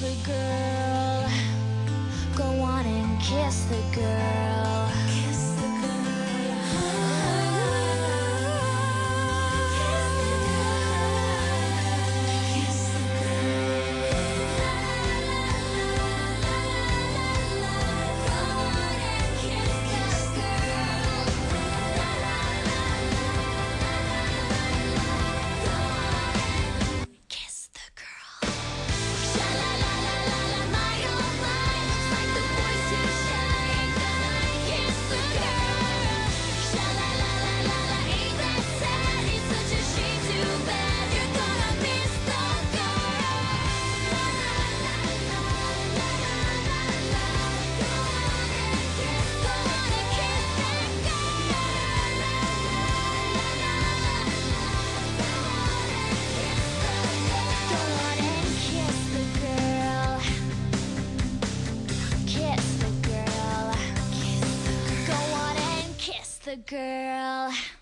the girl. Go on and kiss the girl. a girl.